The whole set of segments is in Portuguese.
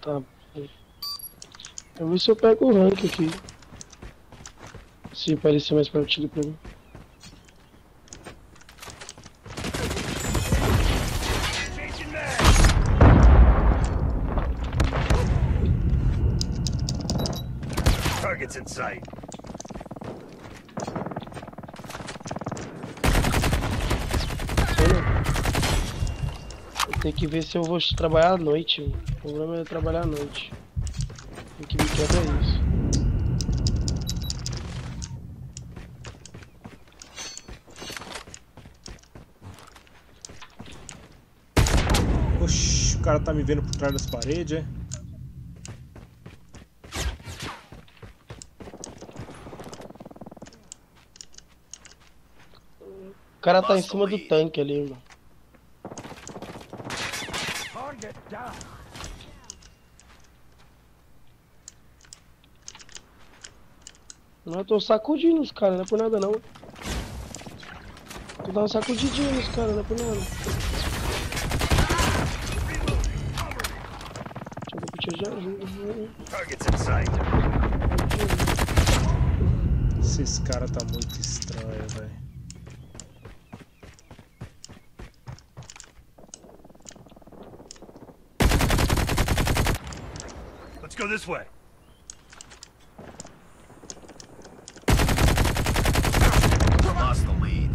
Tá. Eu vou ver se eu pego o rank aqui. Se parecer mais partido pra mim. Targets in sight. Sei não. Tenho que ver se eu vou trabalhar à noite. mano. O problema é trabalhar à noite. O que me quebra é isso. Oxi, o cara tá me vendo por trás das paredes, é? O cara tá em cima do tanque ali, mano. Target down. Não, eu tô sacudindo os caras, não é por nada não. Tô dando uma sacudidinha nos caras, não é por nada. Deixa eu ver que eu te ajudo. Targets in sight. Esses caras tá muito estranho, velho. Let's go this way. Lost the lead.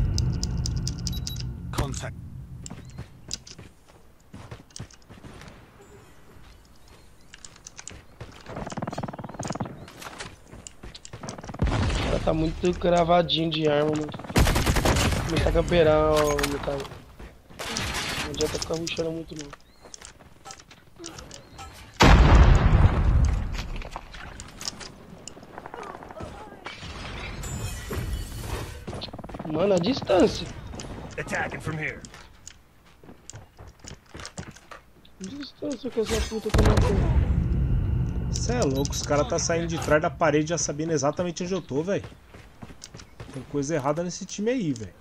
Contact. O cara tá muito cravadinho de arma, mano. Começar a camperar, ó, meu cara. Não adianta ficar ruxando muito não. Mano, a distância. Attacking from here. Distância que essa puta tá matando. Cê é louco, os caras tá saindo de trás da parede já sabendo exatamente onde eu tô, velho. Tem coisa errada nesse time aí, velho.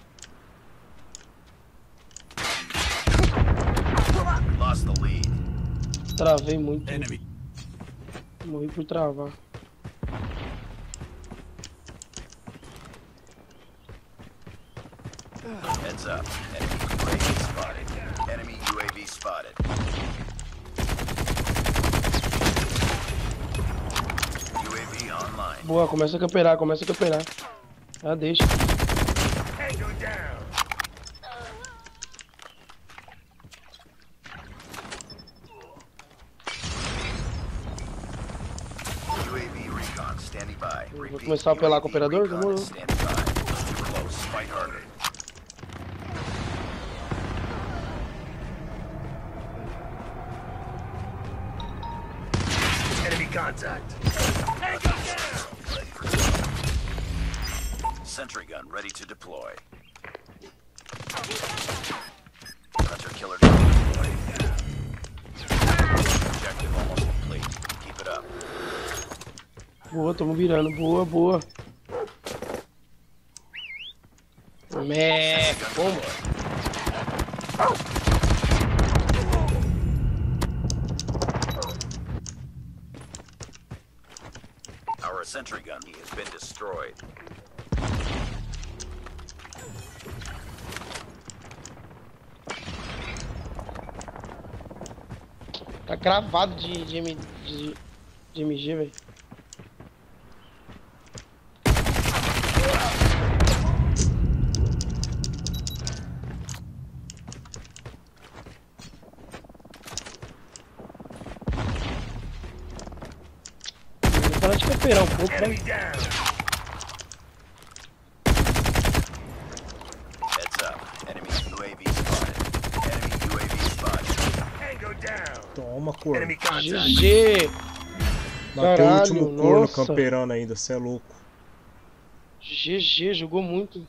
Lost the lead. Travei muito. Enemy. Morri por travar. Heads up. Enemy UAV spotted. Enemy UAV spotted. UAV online. Boa, começa a camperar, começa a camperar. Ah, deixa. Repeat, começar a apelar com o operador, demorou. Contact. Ready for deployment. Sentry gun ready to deploy. Hunter killer drone deployed. Objective almost complete. Keep it up. Boa, tamo virando. Boa, boa. Mé, como? Our sentry gun has been destroyed. Tá cravado de, de, de, de MG, velho. Vou parar de camperar um pouco, vai. down. Toma, corno. GG! Bateu o último corno nossa. camperando ainda, cê é louco. GG, jogou muito.